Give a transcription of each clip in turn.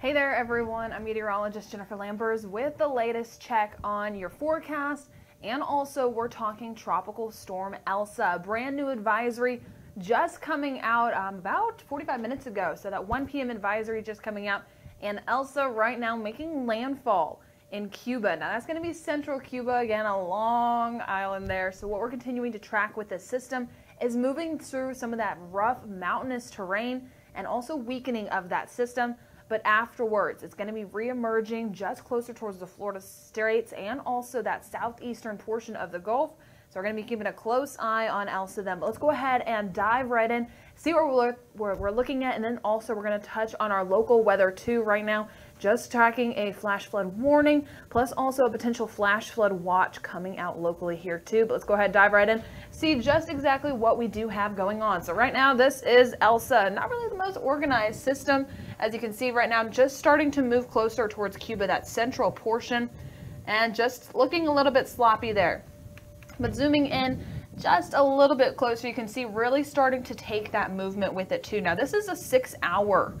Hey there, everyone. I'm meteorologist Jennifer Lambers with the latest check on your forecast. And also, we're talking Tropical Storm Elsa, brand new advisory just coming out um, about 45 minutes ago. So, that 1 p.m. advisory just coming out, and Elsa right now making landfall in Cuba. Now, that's going to be central Cuba, again, a long island there. So, what we're continuing to track with this system is moving through some of that rough mountainous terrain and also weakening of that system. But afterwards, it's going to be reemerging just closer towards the Florida Straits and also that southeastern portion of the Gulf. So we're going to be keeping a close eye on Elsa then. But let's go ahead and dive right in, see what we're, what we're looking at, and then also we're going to touch on our local weather too right now just tracking a flash flood warning, plus also a potential flash flood watch coming out locally here too. But let's go ahead and dive right in, see just exactly what we do have going on. So right now, this is Elsa, not really the most organized system. As you can see right now, just starting to move closer towards Cuba, that central portion, and just looking a little bit sloppy there. But zooming in, just a little bit closer, you can see really starting to take that movement with it too. Now this is a six hour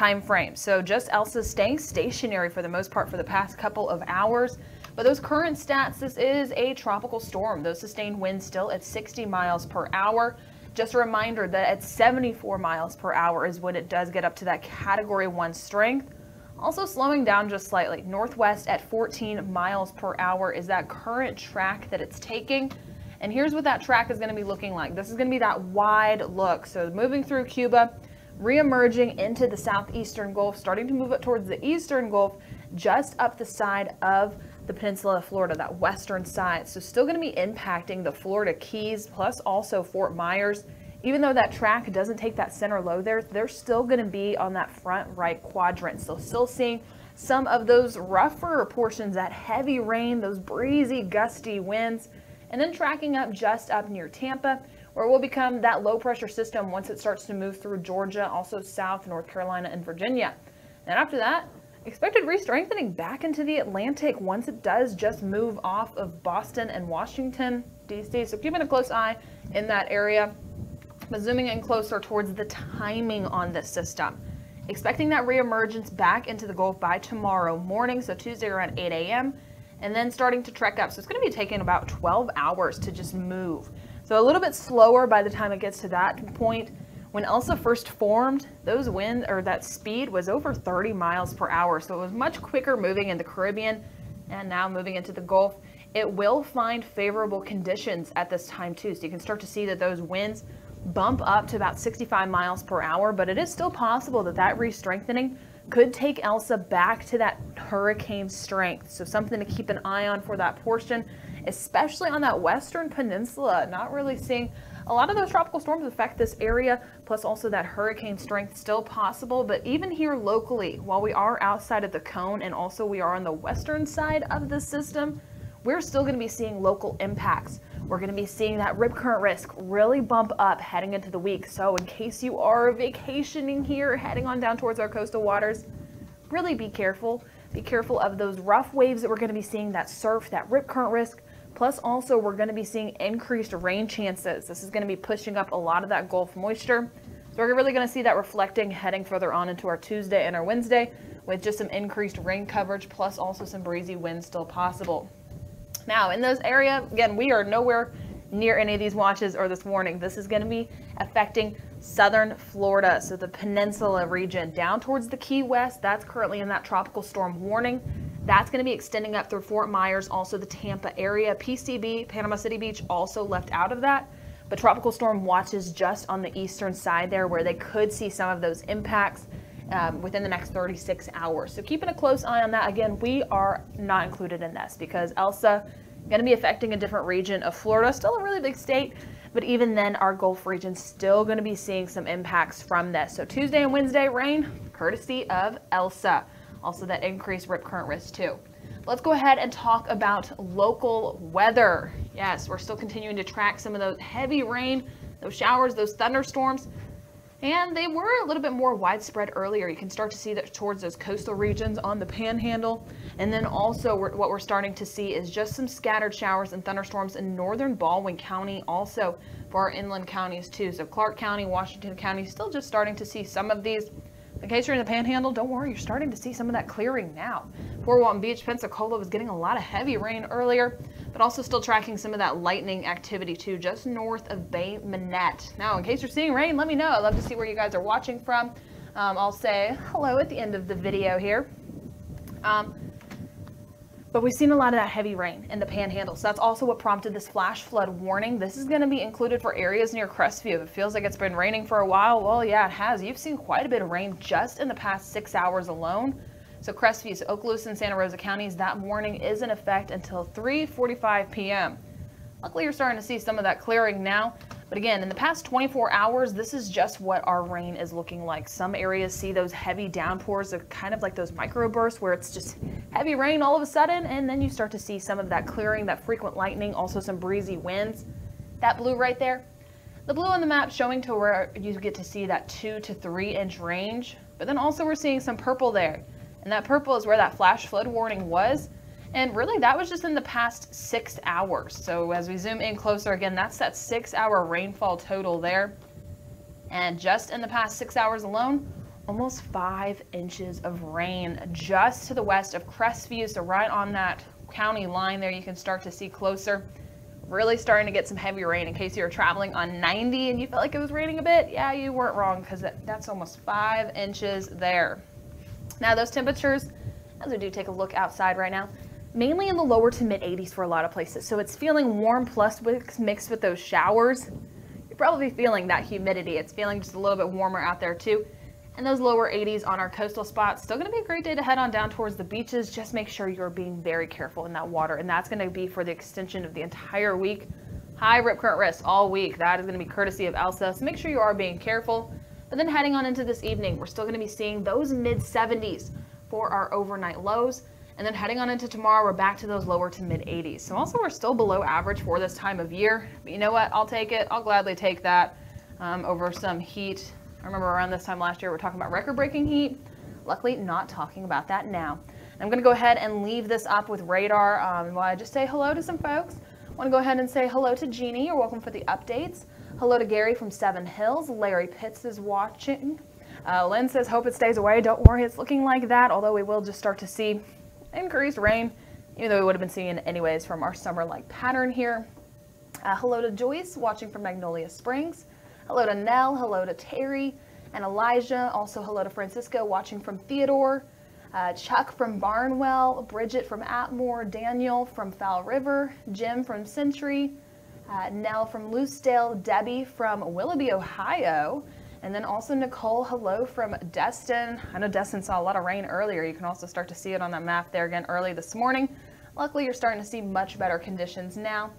time frame. So just Elsa staying stationary for the most part for the past couple of hours. But those current stats, this is a tropical storm. Those sustained winds still at 60 miles per hour. Just a reminder that at 74 miles per hour is when it does get up to that category one strength. Also slowing down just slightly. Northwest at 14 miles per hour is that current track that it's taking. And here's what that track is going to be looking like. This is going to be that wide look. So moving through Cuba, re-emerging into the southeastern Gulf, starting to move up towards the eastern Gulf, just up the side of the peninsula of Florida, that western side. So still going to be impacting the Florida Keys, plus also Fort Myers. Even though that track doesn't take that center low there, they're still going to be on that front right quadrant. So still seeing some of those rougher portions, that heavy rain, those breezy, gusty winds, and then tracking up just up near Tampa it will become that low pressure system once it starts to move through Georgia, also South, North Carolina, and Virginia. And after that, expected re-strengthening back into the Atlantic once it does just move off of Boston and Washington, D.C. So keeping a close eye in that area, but zooming in closer towards the timing on this system. Expecting that reemergence back into the Gulf by tomorrow morning, so Tuesday around 8 a.m., and then starting to trek up. So it's going to be taking about 12 hours to just move. So a little bit slower by the time it gets to that point. When Elsa first formed, those winds or that speed was over 30 miles per hour. So it was much quicker moving in the Caribbean and now moving into the Gulf. It will find favorable conditions at this time too. So you can start to see that those winds bump up to about 65 miles per hour, but it is still possible that that re-strengthening could take Elsa back to that hurricane strength. So something to keep an eye on for that portion especially on that western peninsula. Not really seeing a lot of those tropical storms affect this area, plus also that hurricane strength still possible. But even here locally, while we are outside of the cone and also we are on the western side of the system, we're still going to be seeing local impacts. We're going to be seeing that rip current risk really bump up heading into the week. So in case you are vacationing here, heading on down towards our coastal waters, really be careful. Be careful of those rough waves that we're going to be seeing, that surf, that rip current risk, Plus also we're going to be seeing increased rain chances. This is going to be pushing up a lot of that Gulf moisture. So we're really going to see that reflecting heading further on into our Tuesday and our Wednesday with just some increased rain coverage plus also some breezy winds still possible. Now in those area, again, we are nowhere near any of these watches or this warning. This is going to be affecting southern Florida, so the peninsula region down towards the Key West. That's currently in that tropical storm warning. That's going to be extending up through Fort Myers, also the Tampa area. PCB, Panama City Beach, also left out of that. But tropical storm watches just on the eastern side there where they could see some of those impacts um, within the next 36 hours. So keeping a close eye on that. Again, we are not included in this because Elsa going to be affecting a different region of Florida, still a really big state, but even then our Gulf region still going to be seeing some impacts from this. So Tuesday and Wednesday rain, courtesy of Elsa also that increased rip current risk too. Let's go ahead and talk about local weather. Yes, we're still continuing to track some of those heavy rain, those showers, those thunderstorms, and they were a little bit more widespread earlier. You can start to see that towards those coastal regions on the panhandle. And then also we're, what we're starting to see is just some scattered showers and thunderstorms in northern Baldwin County, also for our inland counties too. So Clarke County, Washington County, still just starting to see some of these In case you're in the panhandle, don't worry, you're starting to see some of that clearing now. Fort Walton Beach, Pensacola was getting a lot of heavy rain earlier, but also still tracking some of that lightning activity too, just north of Bay Minette. Now, in case you're seeing rain, let me know. I'd love to see where you guys are watching from. Um, I'll say hello at the end of the video here. Um, but we've seen a lot of that heavy rain in the panhandle. So that's also what prompted this flash flood warning. This is going to be included for areas near Crestview. It feels like it's been raining for a while. Well, yeah, it has. You've seen quite a bit of rain just in the past six hours alone. So Crestview, Okaloosa, and Santa Rosa counties, that warning is in effect until 3.45 p.m. Luckily, you're starting to see some of that clearing now. But again, in the past 24 hours, this is just what our rain is looking like. Some areas see those heavy downpours of kind of like those microbursts where it's just heavy rain all of a sudden, and then you start to see some of that clearing, that frequent lightning, also some breezy winds. That blue right there, the blue on the map showing to where you get to see that two to three inch range, but then also we're seeing some purple there. And that purple is where that flash flood warning was. And really, that was just in the past six hours. So as we zoom in closer again, that's that six hour rainfall total there. And just in the past six hours alone, almost five inches of rain just to the west of Crestview. So right on that county line there, you can start to see closer. Really starting to get some heavy rain in case you were traveling on 90 and you felt like it was raining a bit. Yeah, you weren't wrong because that's almost five inches there. Now those temperatures, as we do take a look outside right now, mainly in the lower to mid 80s for a lot of places. So it's feeling warm plus mixed with those showers. You're probably feeling that humidity. It's feeling just a little bit warmer out there too. And those lower 80s on our coastal spots. Still gonna be a great day to head on down towards the beaches. Just make sure you're being very careful in that water. And that's gonna be for the extension of the entire week. High rip current risk all week. That is gonna be courtesy of Elsa. So make sure you are being careful. But then heading on into this evening, we're still gonna be seeing those mid 70s for our overnight lows. And then heading on into tomorrow, we're back to those lower to mid 80s. So also we're still below average for this time of year. But you know what? I'll take it. I'll gladly take that um, over some heat. I remember around this time last year, we are talking about record-breaking heat. Luckily, not talking about that now. I'm going to go ahead and leave this up with radar um, while I just say hello to some folks. I want to go ahead and say hello to Jeannie. You're welcome for the updates. Hello to Gary from Seven Hills. Larry Pitts is watching. Uh, Lynn says, hope it stays away. Don't worry, it's looking like that, although we will just start to see increased rain, even though we would have been seeing it anyways from our summer-like pattern here. Uh, hello to Joyce, watching from Magnolia Springs. Hello to Nell, hello to Terry and Elijah. Also hello to Francisco, watching from Theodore. Uh, Chuck from Barnwell, Bridget from Atmore, Daniel from Fowl River, Jim from Century, uh, Nell from Lucedale, Debbie from Willoughby, Ohio, and then also Nicole, hello from Destin. I know Destin saw a lot of rain earlier. You can also start to see it on that map there again early this morning. Luckily, you're starting to see much better conditions now.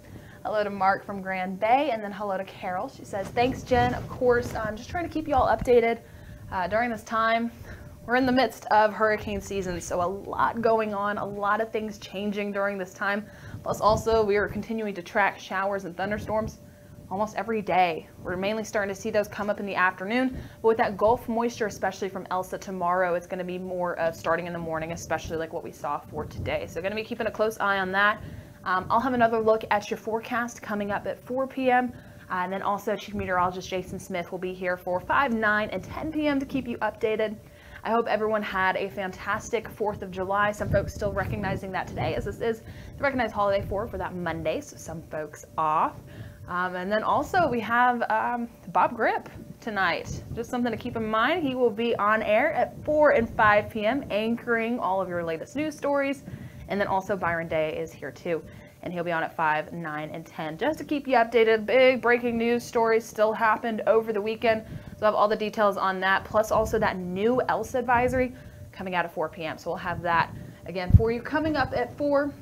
Hello to Mark from Grand Bay, and then hello to Carol. She says, thanks, Jen. Of course, I'm just trying to keep you all updated uh, during this time. We're in the midst of hurricane season, so a lot going on, a lot of things changing during this time. Plus, also, we are continuing to track showers and thunderstorms almost every day. We're mainly starting to see those come up in the afternoon, but with that Gulf moisture, especially from Elsa tomorrow, it's going to be more of starting in the morning, especially like what we saw for today. So going to be keeping a close eye on that. Um, I'll have another look at your forecast coming up at 4 p.m. Uh, and then also Chief Meteorologist Jason Smith will be here for 5, 9, and 10 p.m. to keep you updated. I hope everyone had a fantastic 4th of July. Some folks still recognizing that today as this is the recognized holiday for for that Monday, so some folks off. Um, and then also we have um, Bob Grip tonight. Just something to keep in mind. He will be on air at 4 and 5 p.m. anchoring all of your latest news stories. And then also Byron Day is here too. And he'll be on at 5, 9, and 10 just to keep you updated. Big breaking news stories still happened over the weekend. So I have all the details on that, plus also that new ELSA advisory coming out at 4 p.m. So we'll have that again for you coming up at 4.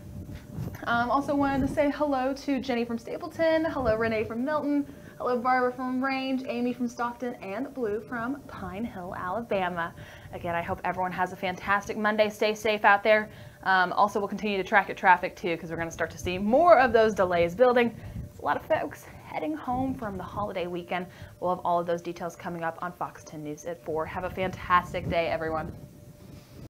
Um, also wanted to say hello to Jenny from Stapleton, hello Renee from Milton, hello Barbara from Range, Amy from Stockton, and Blue from Pine Hill, Alabama. Again, I hope everyone has a fantastic Monday. Stay safe out there. Um, also, we'll continue to track your traffic too because we're going to start to see more of those delays building. It's a lot of folks heading home from the holiday weekend. We'll have all of those details coming up on Fox 10 News at 4. Have a fantastic day, everyone.